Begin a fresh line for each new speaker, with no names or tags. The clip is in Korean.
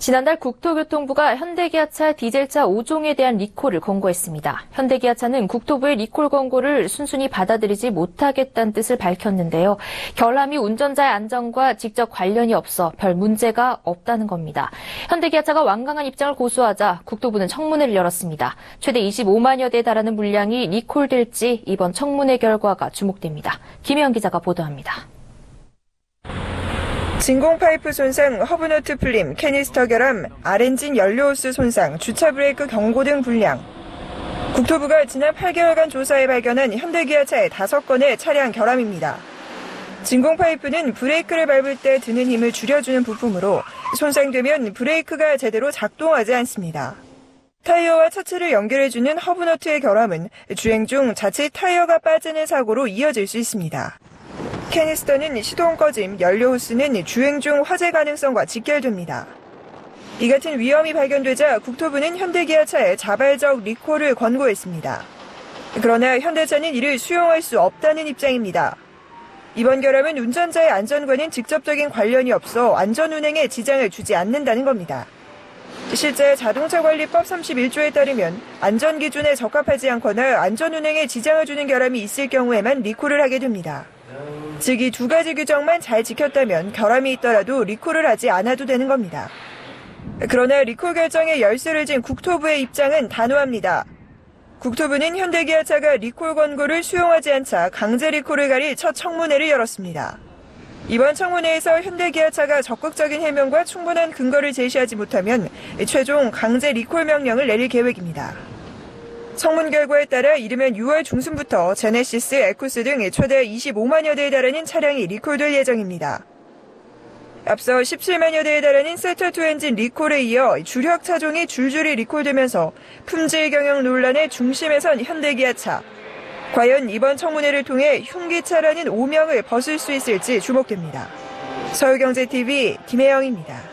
지난달 국토교통부가 현대기아차 디젤차 5종에 대한 리콜을 권고했습니다. 현대기아차는 국토부의 리콜 권고를 순순히 받아들이지 못하겠다는 뜻을 밝혔는데요. 결함이 운전자의 안전과 직접 관련이 없어 별 문제가 없다는 겁니다. 현대기아차가 완강한 입장을 고수하자 국토부는 청문회를 열었습니다. 최대 25만여 대에 달하는 물량이 리콜될지 이번 청문회 결과가 주목됩니다. 김혜영 기자가 보도합니다.
진공 파이프 손상, 허브너트 풀림, 캐니스터 결함, R엔진 연료호스 손상, 주차 브레이크 경고 등 불량. 국토부가 지난 8개월간 조사에 발견한 현대기아차의 5건의 차량 결함입니다. 진공 파이프는 브레이크를 밟을 때 드는 힘을 줄여주는 부품으로 손상되면 브레이크가 제대로 작동하지 않습니다. 타이어와 차체를 연결해주는 허브너트의 결함은 주행 중 자칫 타이어가 빠지는 사고로 이어질 수 있습니다. 캐니스터는 시동 꺼짐, 연료 호스는 주행 중 화재 가능성과 직결됩니다. 이 같은 위험이 발견되자 국토부는 현대기아차에 자발적 리콜을 권고했습니다. 그러나 현대차는 이를 수용할 수 없다는 입장입니다. 이번 결함은 운전자의 안전과는 직접적인 관련이 없어 안전 운행에 지장을 주지 않는다는 겁니다. 실제 자동차 관리법 31조에 따르면 안전 기준에 적합하지 않거나 안전 운행에 지장을 주는 결함이 있을 경우에만 리콜을 하게 됩니다. 즉 이 두 가지 규정만 잘 지켰다면 결함이 있더라도 리콜을 하지 않아도 되는 겁니다. 그러나 리콜 결정에 열쇠를 쥔 국토부의 입장은 단호합니다. 국토부는 현대기아차가 리콜 권고를 수용하지 않자 강제 리콜을 가릴 첫 청문회를 열었습니다. 이번 청문회에서 현대기아차가 적극적인 해명과 충분한 근거를 제시하지 못하면 최종 강제 리콜 명령을 내릴 계획입니다. 청문 결과에 따라 이르면 6월 중순부터 제네시스, 에쿠스 등 최대 25만여 대에 달하는 차량이 리콜될 예정입니다. 앞서 17만여 대에 달하는 세터2 엔진 리콜에 이어 주력 차종이 줄줄이 리콜되면서 품질 경영 논란의 중심에 선 현대기아차. 과연 이번 청문회를 통해 흉기차라는 오명을 벗을 수 있을지 주목됩니다. 서울경제TV 김혜영입니다.